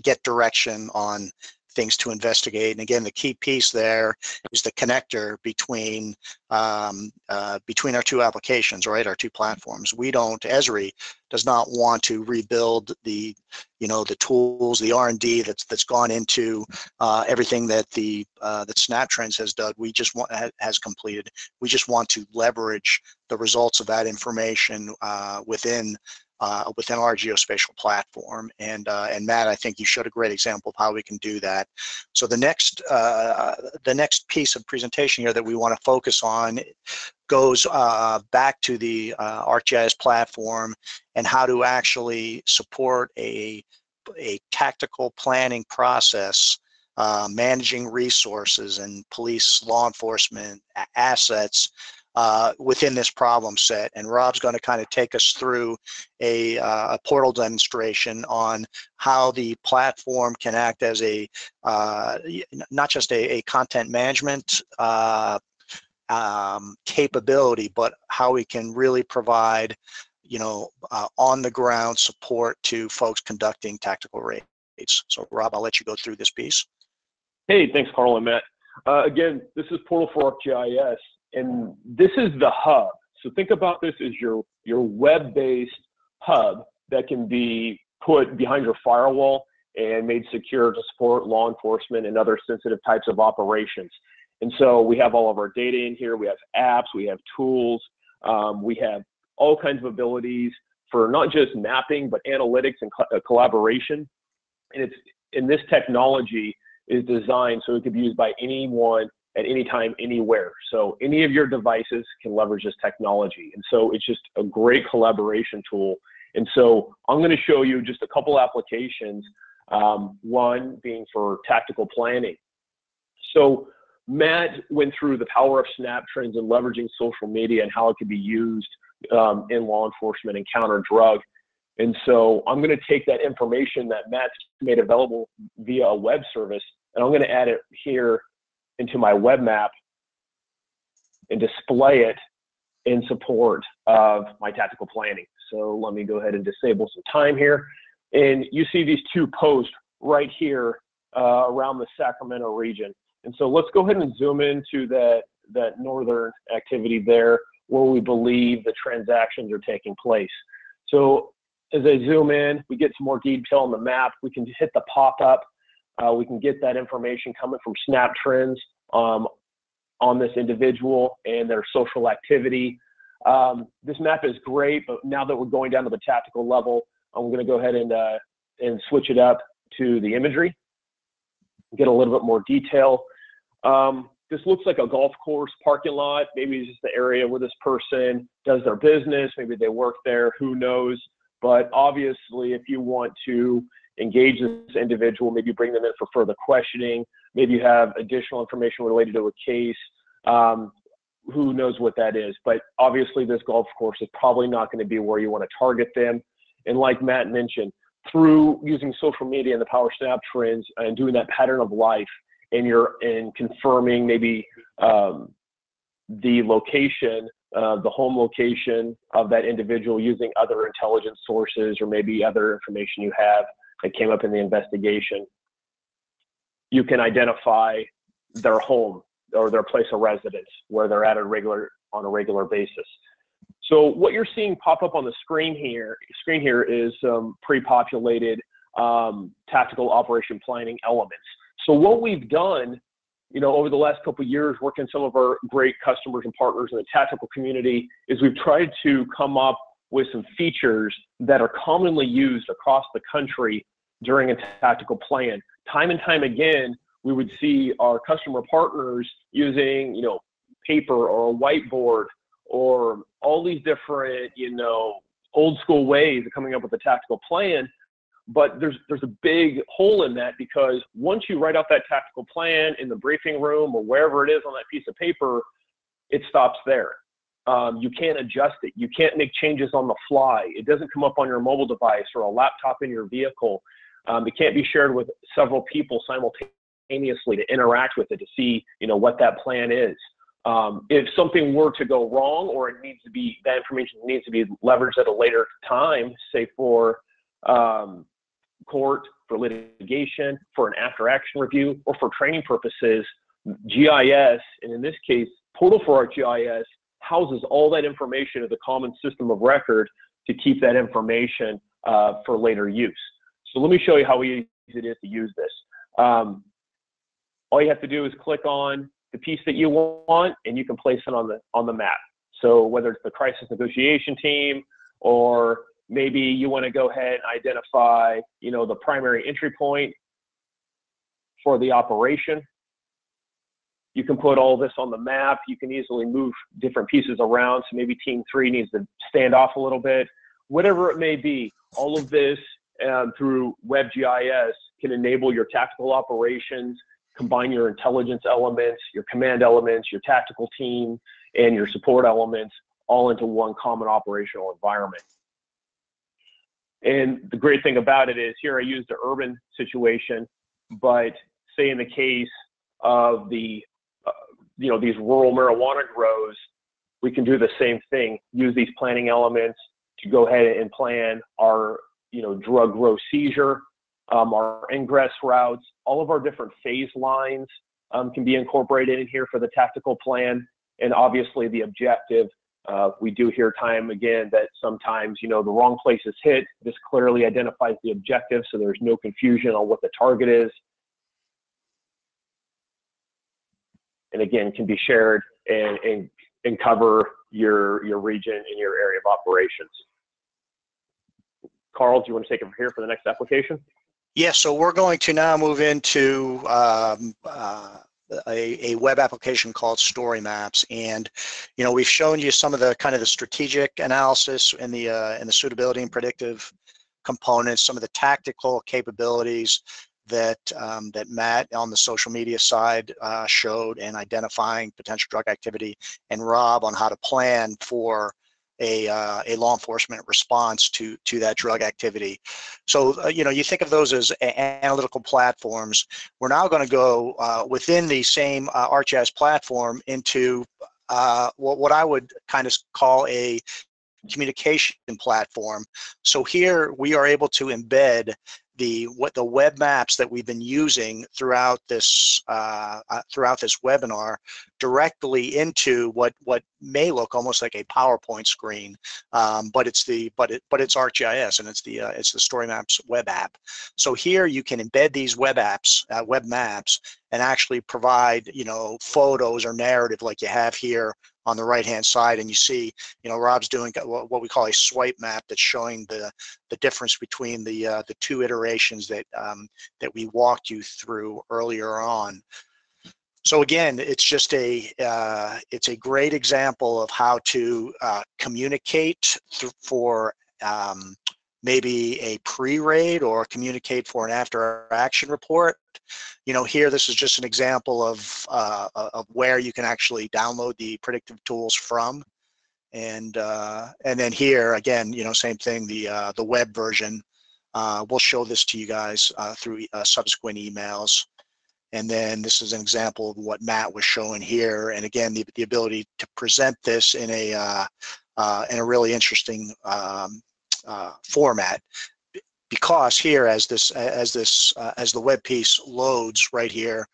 get direction on things to investigate. And again, the key piece there is the connector between um, uh, between our two applications, right? Our two platforms. We don't, Esri does not want to rebuild the, you know, the tools, the R&D that's that's gone into uh, everything that the uh, that SnapTrends has done. We just want has completed. We just want to leverage the results of that information uh, within uh, within our geospatial platform. And uh, and Matt, I think you showed a great example of how we can do that. So the next uh, the next piece of presentation here that we want to focus on goes uh, back to the uh, ArcGIS platform and how to actually support a a tactical planning process. Uh, managing resources and police, law enforcement, assets uh, within this problem set. And Rob's going to kind of take us through a, uh, a, portal demonstration on how the platform can act as a, uh, not just a, a content management uh, um, capability, but how we can really provide, you know, uh, on the ground support to folks conducting tactical raids. So Rob, I'll let you go through this piece. Hey, thanks, Carl and Matt. Again, this is Portal for ArcGIS, and this is the hub. So think about this as your, your web-based hub that can be put behind your firewall and made secure to support law enforcement and other sensitive types of operations. And so we have all of our data in here. We have apps, we have tools, um, we have all kinds of abilities for not just mapping, but analytics and co- uh, collaboration. And it's and this technology is designed so it could be used by anyone at any time, anywhere. So any of your devices can leverage this technology. And so it's just a great collaboration tool. And so I'm going to show you just a couple applications. Um, one being for tactical planning. So Matt went through the power of SnapTrends and leveraging social media and how it could be used um, in law enforcement and counter drug. And so I'm going to take that information that Matt's made available via a web service, and I'm going to add it here into my web map and display it in support of my tactical planning. So let me go ahead and disable some time here. And you see these two posts right here uh, around the Sacramento region. And so let's go ahead and zoom into that, that northern activity there where we believe the transactions are taking place. So as I zoom in, we get some more detail on the map. We can hit the pop-up. Uh, we can get that information coming from Snap Trends um, on this individual and their social activity. Um, this map is great, but now that we're going down to the tactical level, I'm going to go ahead and uh, and switch it up to the imagery, get a little bit more detail. Um, this looks like a golf course parking lot. Maybe it's just the area where this person does their business. Maybe they work there. Who knows? But obviously, if you want to engage this individual, maybe bring them in for further questioning, maybe you have additional information related to a case. Um, who knows what that is? But obviously, this golf course is probably not going to be where you want to target them. And like Matt mentioned, through using social media and the Power Snap trends and doing that pattern of life, and you're in confirming maybe um, the location, uh, the home location of that individual using other intelligence sources or maybe other information you have that came up in the investigation. You can identify their home or their place of residence where they're at a regular on a regular basis. So what you're seeing pop up on the screen here, screen here is um, pre-populated um, tactical operation planning elements. So what we've done, you know, over the last couple years, working some of our great customers and partners in the tactical community, is we've tried to come up with some features that are commonly used across the country during a tactical plan. Time and time again, we would see our customer partners using, you know, paper or a whiteboard or all these different, you know, old school ways of coming up with a tactical plan but there's there's a big hole in that because once you write out that tactical plan in the briefing room or wherever it is on that piece of paper, it stops there. Um, you can't adjust it. You can't make changes on the fly. It doesn't come up on your mobile device or a laptop in your vehicle. Um, it can't be shared with several people simultaneously to interact with it to see, you know, what that plan is. Um, if something were to go wrong or it needs to be, that information needs to be leveraged at a later time, say for um, court, for litigation, for an after action review, or for training purposes, GIS, and in this case, Portal for ArcGIS, houses all that information as a common system of record to keep that information uh, for later use. So let me show you how easy it is to use this. Um, all you have to do is click on the piece that you want, and you can place it on the on the map. So whether it's the crisis negotiation team or maybe you want to go ahead and identify, you know, the primary entry point for the operation. You can put all this on the map. You can easily move different pieces around. So maybe team three needs to stand off a little bit. Whatever it may be, all of this um, through WebGIS can enable your tactical operations, combine your intelligence elements, your command elements, your tactical team, and your support elements all into one common operational environment. And the great thing about it is here I used an urban situation, but say in the case of the, you know, these rural marijuana grows, we can do the same thing, use these planning elements to go ahead and plan our, you know, drug grow seizure, um, our ingress routes, all of our different phase lines um, can be incorporated in here for the tactical plan. And obviously the objective, uh, we do hear time again that sometimes, you know, the wrong place is hit. This clearly identifies the objective so there's no confusion on what the target is. And again, can be shared and, and, and cover your, your region and your area of operations. Carl, do you want to take it from here for the next application? Yeah, so we're going to now move into um, uh, a, a, web application called Story Maps, and you know we've shown you some of the kind of the strategic analysis and the uh, and the suitability and predictive components, some of the tactical capabilities that um, that Matt on the social media side uh, showed in identifying potential drug activity, and Rob on how to plan for a, uh, a law enforcement response to to that drug activity. So uh, you know you think of those as analytical platforms. We're now going to go uh, within the same uh, ArcGIS platform into uh, what what I would kind of call a communication platform. So here we are able to embed the what the web maps that we've been using throughout this uh, uh, throughout this webinar directly into what what may look almost like a PowerPoint screen, um, but it's the but it but it's ArcGIS and it's the uh, it's the Story Maps web app. So here you can embed these web apps, uh, web maps, and actually provide you know photos or narrative like you have here on the right hand side and you see you know Rob's doing what we call a swipe map that's showing the the difference between the uh, the two iterations that um, that we walked you through earlier on. So again it's just a uh, it's a great example of how to uh, communicate for um, maybe a pre-raid or communicate for an after action report you know, here, this is just an example of, uh, of where you can actually download the predictive tools from. And, uh, and then here, again, you know, same thing, the, uh, the web version. Uh, we'll show this to you guys uh, through uh, subsequent emails. And then this is an example of what Matt was showing here. And again, the, the ability to present this in a, in a really interesting um, format because here as this as this uh, as the web piece loads right here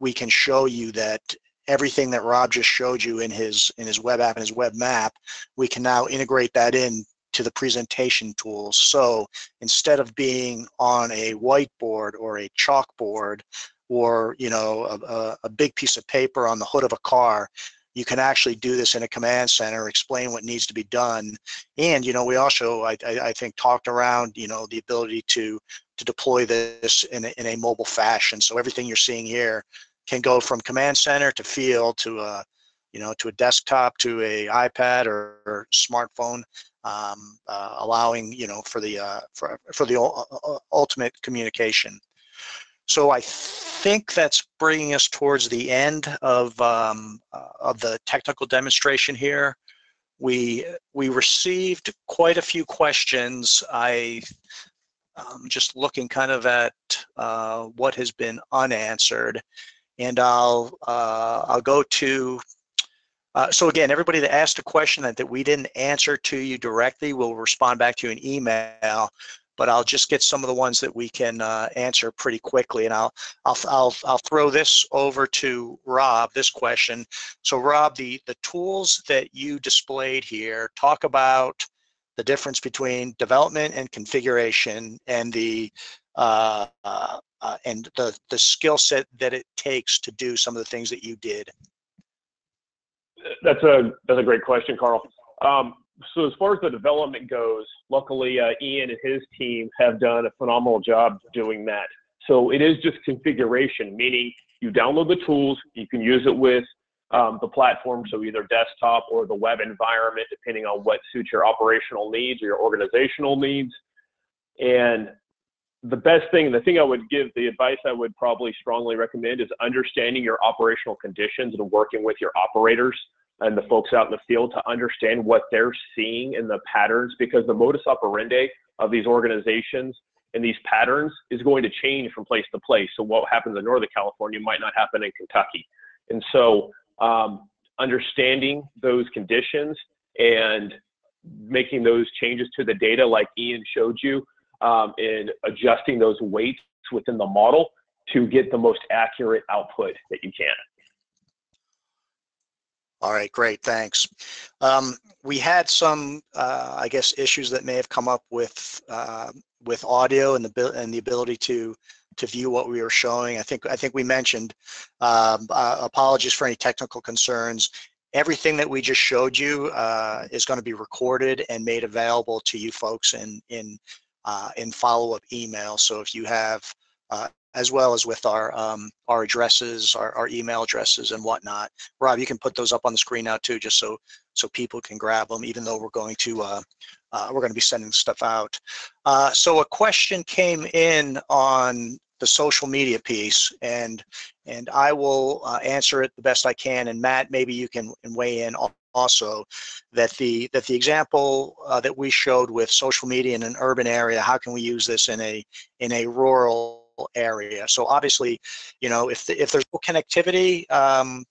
we can show you that everything that Rob just showed you in his in his web app and his web map we can now integrate that in to the presentation tools. So instead of being on a whiteboard or a chalkboard or you know a, a big piece of paper on the hood of a car you can actually do this in a command center, explain what needs to be done. And, you know, we also, I, I think, talked around, you know, the ability to to deploy this in a, in a mobile fashion. So everything you're seeing here can go from command center to field to a, you know, to a desktop, to a iPad or, or smartphone, um, uh, allowing, you know, for the uh, for for the ultimate communication. So I think that's bringing us towards the end of um, uh, of the technical demonstration here. We we received quite a few questions. I um, just looking kind of at uh, what has been unanswered, and I'll uh, I'll go to. Uh, so again, everybody that asked a question that, that we didn't answer to you directly, will respond back to you in email but I'll just get some of the ones that we can uh, answer pretty quickly. And I'll, I'll, I'll, I'll throw this over to Rob, this question. So Rob, the, the tools that you displayed here, talk about the difference between development and configuration and the uh, uh, uh and the, the skill set that it takes to do some of the things that you did. That's a, that's a great question, Carl. Um, so as far as the development goes, luckily uh, Ian and his team have done a phenomenal job doing that. So it is just configuration, meaning you download the tools, you can use it with um, the platform, so either desktop or the web environment, depending on what suits your operational needs or your organizational needs. And the best thing, the thing I would give, the advice I would probably strongly recommend is understanding your operational conditions and working with your operators and the folks out in the field to understand what they're seeing in the patterns because the modus operandi of these organizations and these patterns is going to change from place to place. So what happens in Northern California might not happen in Kentucky. And so um, understanding those conditions and making those changes to the data like Ian showed you um, and adjusting those weights within the model to get the most accurate output that you can. All right, great, thanks. Um, we had some, uh, I guess, issues that may have come up with uh, with audio and the and the ability to to view what we were showing. I think I think we mentioned um, uh, apologies for any technical concerns. Everything that we just showed you uh, is going to be recorded and made available to you folks in in uh, in follow-up email. So if you have uh, as well as with our um, our addresses, our, our email addresses and whatnot. Rob, you can put those up on the screen now too, just so so people can grab them, even though we're going to uh, uh, we're going to be sending stuff out. Uh, so a question came in on the social media piece, and and I will uh, answer it the best I can. And Matt, maybe you can weigh in also that the that the example uh, that we showed with social media in an urban area, how can we use this in a in a rural area. So obviously, you know, if the, if there's no connectivity, um,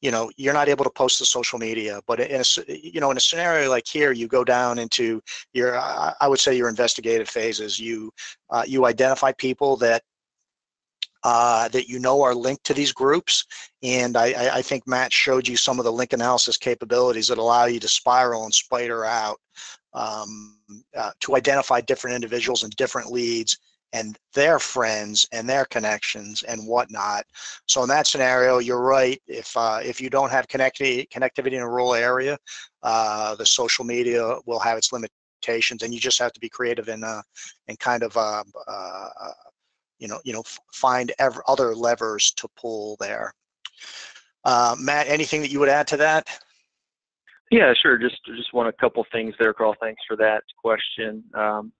you know, you're not able to post to social media. But in a you know in a scenario like here, you go down into your I would say your investigative phases. You uh, you identify people that uh, that you know are linked to these groups. And I, I, think Matt showed you some of the link analysis capabilities that allow you to spiral and spider out um, uh, to identify different individuals and different leads and their friends and their connections and whatnot. So in that scenario, you're right. If uh, if you don't have connectivity connectivity in a rural area, uh, the social media will have its limitations, and you just have to be creative and uh, and kind of uh, uh, you know you know find ever other levers to pull there. Uh, Matt, anything that you would add to that? Yeah, sure. Just just want a couple things there, Carl. Thanks for that question. Um,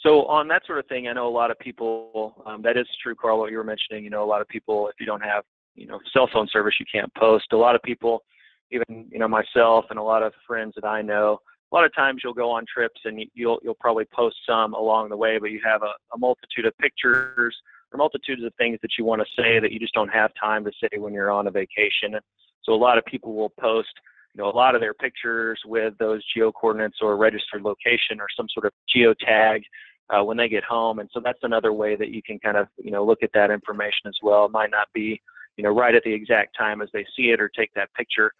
so on that sort of thing, I know a lot of people. Um, that is true, Carl. What you were mentioning, you know, a lot of people, if you don't have, you know, cell phone service, you can't post. A lot of people, even you know myself and a lot of friends that I know, a lot of times you'll go on trips and you'll you'll probably post some along the way, but you have a, a multitude of pictures or multitudes of things that you want to say that you just don't have time to say when you're on a vacation. So a lot of people will post you know, a lot of their pictures with those geo coordinates or registered location or some sort of geo tag uh, when they get home. And so that's another way that you can kind of, you know, look at that information as well. It might not be, you know, right at the exact time as they see it or take that picture,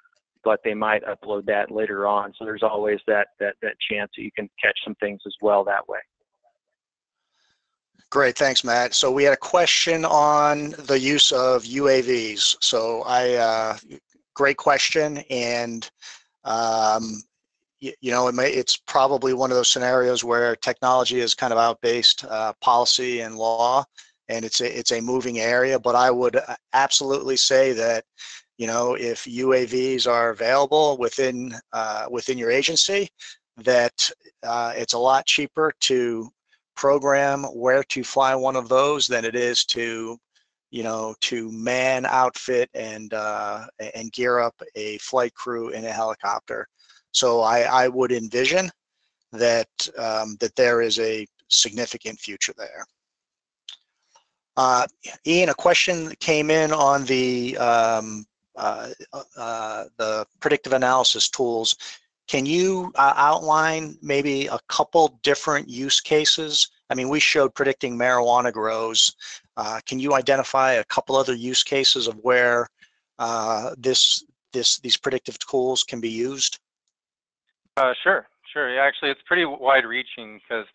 but they might upload that later on. So there's always that that that chance that you can catch some things as well that way. Great, thanks, Matt. So we had a question on the use of UAVs. So I, uh, great question, and um, you, you know, it may, it's probably one of those scenarios where technology is kind of outbased uh, policy and law, and it's a, it's a moving area. But I would uh, absolutely say that, you know, if UAVs are available within uh, within your agency, that uh, it's a lot cheaper to program where to fly one of those than it is to you know, to man, outfit, and uh, and gear up a flight crew in a helicopter. So I, I would envision that um, that there is a significant future there. Uh, Ian, a question came in on the um, uh, uh, the predictive analysis tools. Can you uh, outline maybe a couple different use cases? I mean, we showed predicting marijuana grows. Uh, can you identify a couple other use cases of where uh, this this these predictive tools can be used? Uh, sure, sure. Yeah, actually, it's pretty wide-reaching because,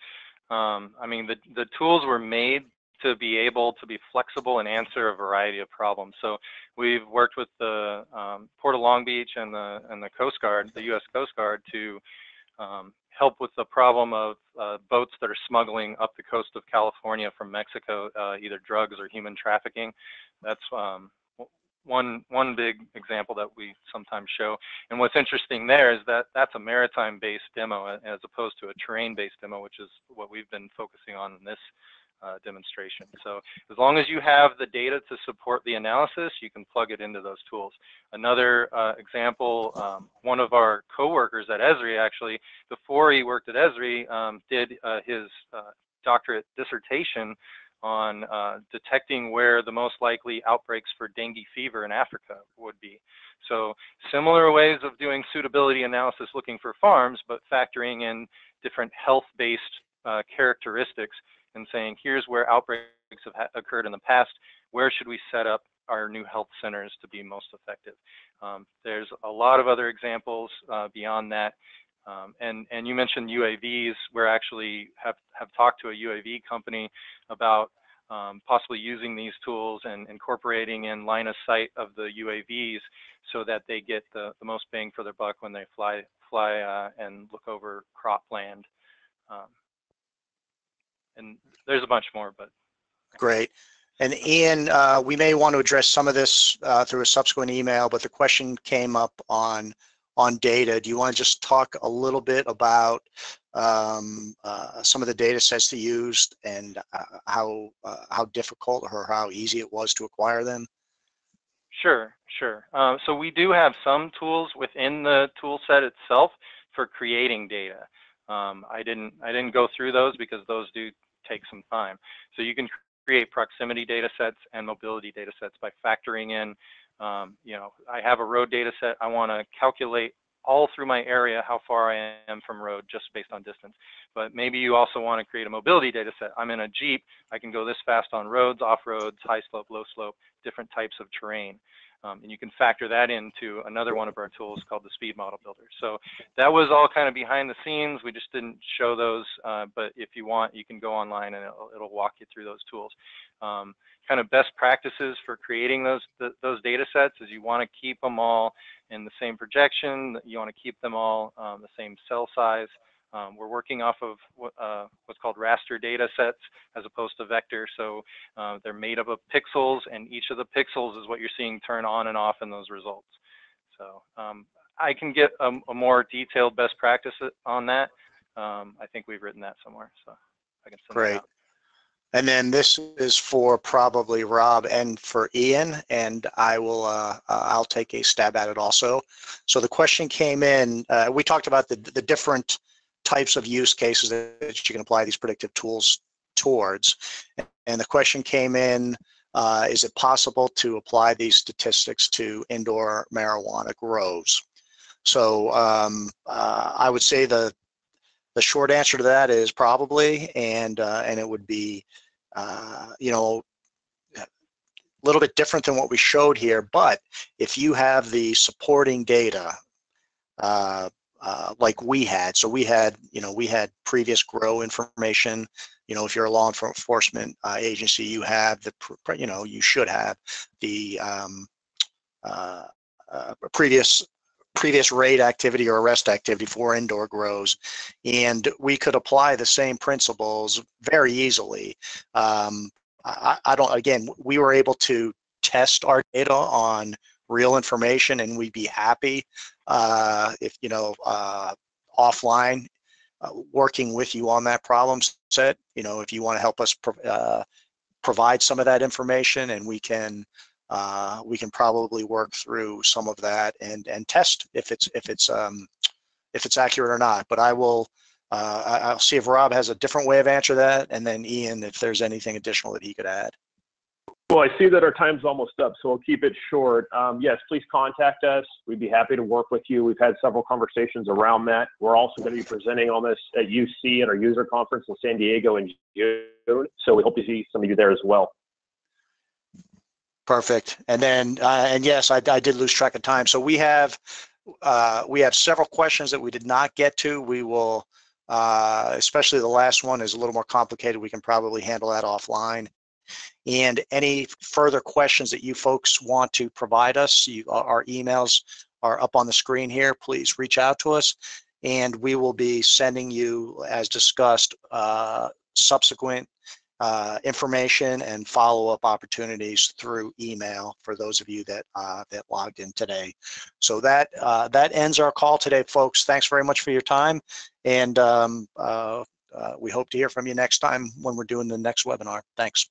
um, I mean, the the tools were made to be able to be flexible and answer a variety of problems. So we've worked with the um, Port of Long Beach and the and the Coast Guard, the U.S. Coast Guard, to um, help with the problem of uh, boats that are smuggling up the coast of California from Mexico, uh, either drugs or human trafficking. That's um, one one big example that we sometimes show. And what's interesting there is that that's a maritime-based demo as opposed to a terrain-based demo, which is what we've been focusing on in this uh, demonstration. So as long as you have the data to support the analysis, you can plug it into those tools. Another uh, example, um, one of our coworkers at Esri actually, before he worked at Esri, um, did uh, his uh, doctorate dissertation on uh, detecting where the most likely outbreaks for dengue fever in Africa would be. So similar ways of doing suitability analysis looking for farms, but factoring in different health-based uh, characteristics and saying, here's where outbreaks have occurred in the past. Where should we set up our new health centers to be most effective? Um, there's a lot of other examples uh, beyond that. Um, and, and you mentioned UAVs. We're actually have, have talked to a UAV company about um, possibly using these tools and incorporating in line of sight of the UAVs so that they get the, the most bang for their buck when they fly fly uh, and look over cropland. Um, and there's a bunch more, but Great. And Ian, uh, we may want to address some of this uh, through a subsequent email, but the question came up on on data. Do you want to just talk a little bit about um, uh, some of the data sets you used and uh, how uh, how difficult or how easy it was to acquire them? Sure, sure. Uh, so we do have some tools within the tool set itself for creating data. Um, I didn't I didn't go through those because those do take some time. So you can create proximity data sets and mobility data sets by factoring in, um, you know, I have a road data set. I want to calculate all through my area how far I am from road just based on distance. But maybe you also want to create a mobility data set. I'm in a Jeep. I can go this fast on roads, off roads, high slope, low slope, different types of terrain. Um, and you can factor that into another one of our tools called the Speed Model Builder. So that was all kind of behind the scenes. We just didn't show those, uh, but if you want, you can go online and it'll, it'll walk you through those tools. Um, kind of best practices for creating those those data sets is you want to keep them all in the same projection. You want to keep them all um, the same cell size. Um, we're working off of uh, what's called raster data sets as opposed to vector. So uh, they're made up of pixels, and each of the pixels is what you're seeing turn on and off in those results. So um, I can get a, a, more detailed best practice on that. Um, I think we've written that somewhere, so I can send Great. And then this is for probably Rob and for Ian, and I will uh, uh, I'll take a stab at it also. So the question came in. Uh, we talked about the the different types of use cases that you can apply these predictive tools towards. And the question came in, uh, is it possible to apply these statistics to indoor marijuana grows? So um, uh, I would say the the short answer to that is probably, and uh, and it would be, uh, you know, a little bit different than what we showed here. But if you have the supporting data, uh, like we had. So we had, you know, we had previous grow information. You know, if you're a law enforcement uh, agency, you have the, you know, you should have the um, uh, uh, previous previous raid activity or arrest activity for indoor grows, and we could apply the same principles very easily. Um, I, I don't. Again, we were able to test our data on real information and we'd be happy uh, if you know uh, offline uh, working with you on that problem set. You know if you want to help us pro uh, provide some of that information and we can uh, we can probably work through some of that and and test if it's if it's um, if it's accurate or not. But I will uh, I'll see if Rob has a different way of answer that and then Ian if there's anything additional that he could add well, I see that our time's almost up, so we'll keep it short. Um, yes, please contact us. We'd be happy to work with you. We've had several conversations around that. We're also going to be presenting on this at UC at our user conference in San Diego in June, so we hope to see some of you there as well. Perfect. And then, uh, and yes, I, I, did lose track of time. So we have uh, we have several questions that we did not get to. We will, uh, especially the last one is a little more complicated. We can probably handle that offline. And any further questions that you folks want to provide us, you, our emails are up on the screen here. Please reach out to us and we will be sending you, as discussed, uh, subsequent uh, information and follow-up opportunities through email for those of you that uh, that logged in today. So that uh, that ends our call today, folks. Thanks very much for your time, and um, uh, uh, we hope to hear from you next time when we're doing the next webinar. Thanks.